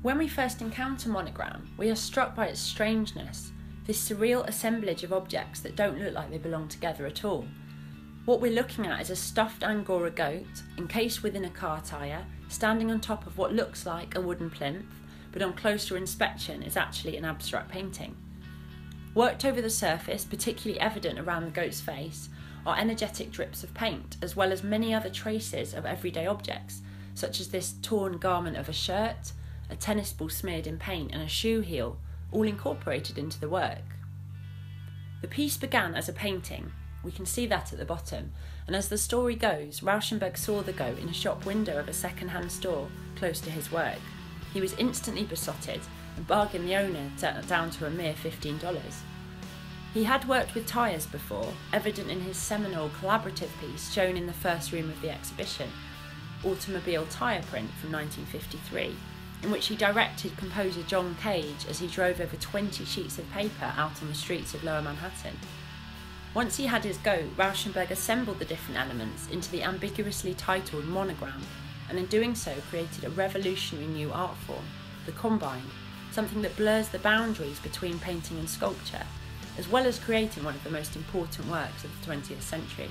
When we first encounter Monogram, we are struck by its strangeness, this surreal assemblage of objects that don't look like they belong together at all. What we're looking at is a stuffed Angora goat, encased within a car tyre, standing on top of what looks like a wooden plinth, but on closer inspection is actually an abstract painting. Worked over the surface, particularly evident around the goat's face, are energetic drips of paint, as well as many other traces of everyday objects, such as this torn garment of a shirt, a tennis ball smeared in paint, and a shoe heel, all incorporated into the work. The piece began as a painting, we can see that at the bottom, and as the story goes, Rauschenberg saw the goat in a shop window of a second hand store close to his work. He was instantly besotted and bargained the owner down to a mere $15. He had worked with tyres before, evident in his seminal collaborative piece shown in the first room of the exhibition, Automobile Tyre Print from 1953, in which he directed composer John Cage as he drove over 20 sheets of paper out on the streets of lower Manhattan. Once he had his go, Rauschenberg assembled the different elements into the ambiguously titled monogram, and in doing so created a revolutionary new art form, the combine, something that blurs the boundaries between painting and sculpture, as well as creating one of the most important works of the 20th century.